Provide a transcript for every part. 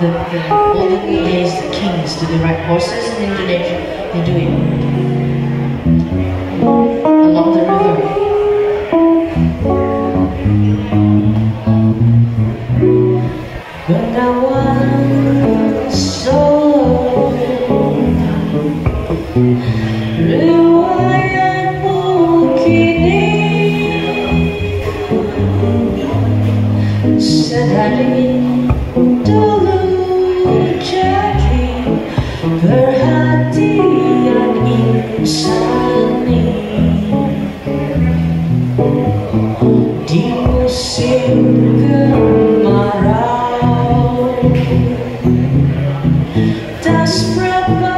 the olden days, the kings to the right horses in Indonesia. They do it along the river. When I was insani di musim kemarau tak seberapa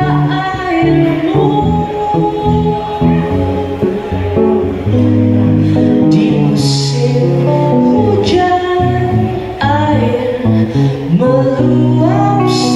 airmu di musim hujan air meluap sampai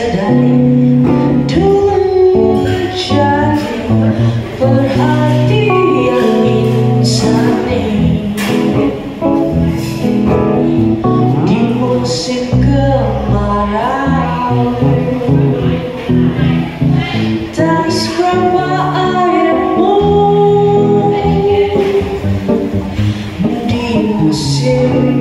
Sedari dulu jadi perhatian insani. Di musim kemarau tak seberapa airmu di musim